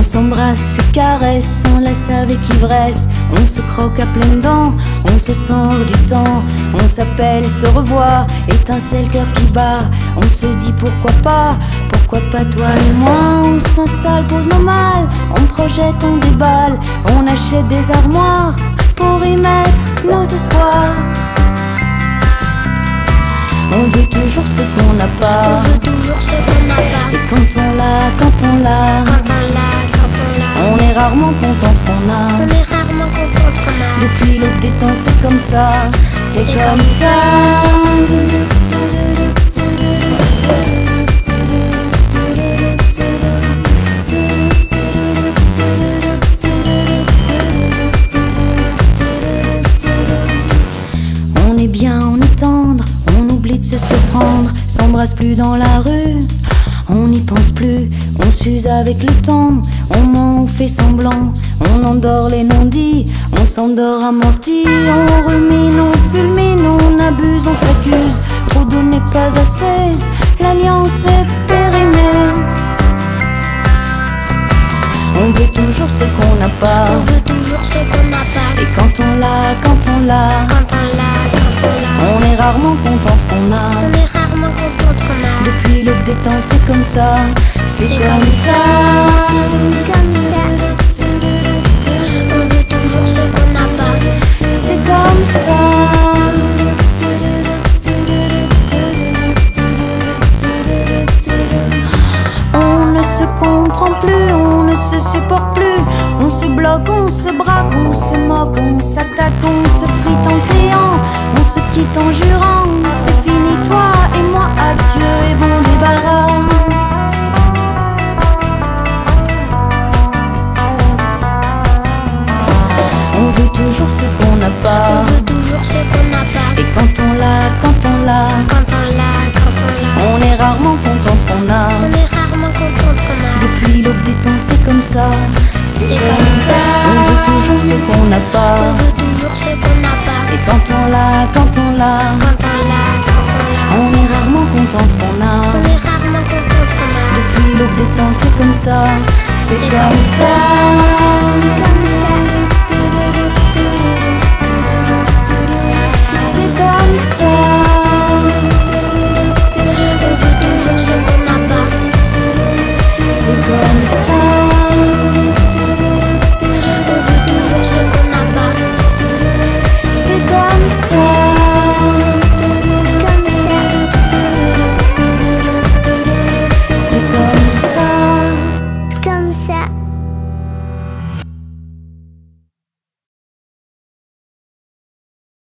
On s'embrasse, se caresse, s'enlace avec ivresse. On se croque à pleines dents, on se sent du temps. On s'appelle, se revoit, étincelle, cœur qui bat. On se dit pourquoi pas, pourquoi pas toi et moi. On s'installe, pose nos malles, on projette, on déballe. On achète des armoires pour y mettre nos espoirs. On veut toujours ce qu'on n'a On pas. veut toujours ce qu'on n'a pas. Et quand on l'a, quand on l'a, Quand on l'a, quand on l'a. on est rarement content de ce qu'on a. On est rarement content de ce qu'on a. Depuis des temps, c'est comme ça, c'est comme comme ça. On se surprendre, s'embrasse plus dans la rue. On n'y pense plus, on s'use avec le temps, on ment, on fait semblant, on endort les non-dits, on s'endort amorti, on rumine, on fulmine, on abuse, on s'accuse, trop n'est pas assez, l'alliance est périmée. On veut toujours ce qu'on n'a pas, On veut toujours ce qu'on n'a pas. et quand on l'a, quand on l'a, rarement content ce qu'on a. On est rarement content de ce qu'on a. Depuis des temps, c'est comme ça, c'est C'est comme, comme ça. Comme ça. On veut toujours ce qu'on n'a pas. C'est comme ça. On ne se comprend plus, on ne se supporte plus. On se bloque, on se braque, on se moque, on s'attaque, on se frite en criant. On se quitte en jurant, On veut toujours ce qu'on n'a On pas. veut toujours ce qu'on n'a pas. Et quand on l'a, quand on l'a, Quand on l'a, quand on l'a. on est rarement content ce qu'on a. On est rarement content ce qu'on a. Depuis l'aube des temps, c'est comme ça. C'est comme ça. On veut toujours ce qu'on n'a On pas. veut toujours ce qu'on n'a pas. Et quand on l'a, quand on l'a, Quand on l'a, quand on l'a. on est rarement content ce qu'on a. On est rarement content ce qu'on a. Depuis l'aube des temps, c'est. Comme ça. C'est comme ça.